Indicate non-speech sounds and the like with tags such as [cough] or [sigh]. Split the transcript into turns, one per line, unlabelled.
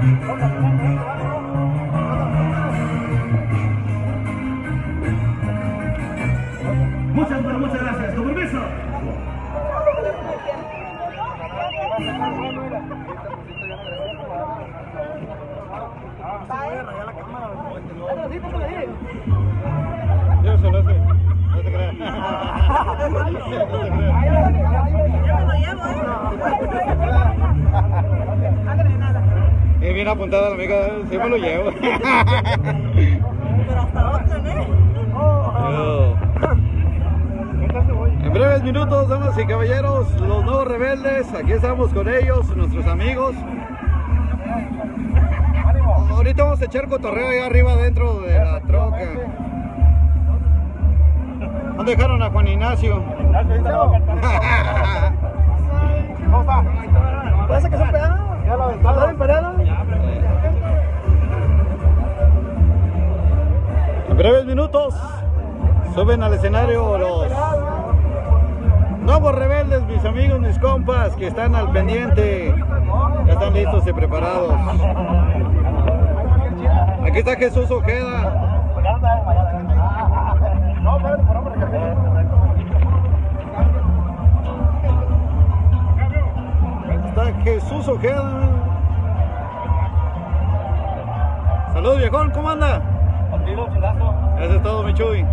Muchas, gracias. Yo sé. [laughs] bien apuntada la amiga, me lo llevo. [laughs]
Pero hasta otra, ¿eh?
En breves minutos, damas y caballeros, los nuevos rebeldes, aquí estamos con ellos, nuestros amigos. Ahorita vamos a echar cotorreo ahí arriba dentro de la troca. ¿Dónde dejaron a Juan Ignacio? [laughs] breves minutos suben al escenario los nuevos rebeldes, mis amigos, mis compas que están al pendiente. Ya están listos y preparados. Aquí está Jesús Ojeda. Está Jesús Ojeda. Saludos viejón, ¿cómo anda?
Contigo, chingazo.
Eso es todo, mi chuy.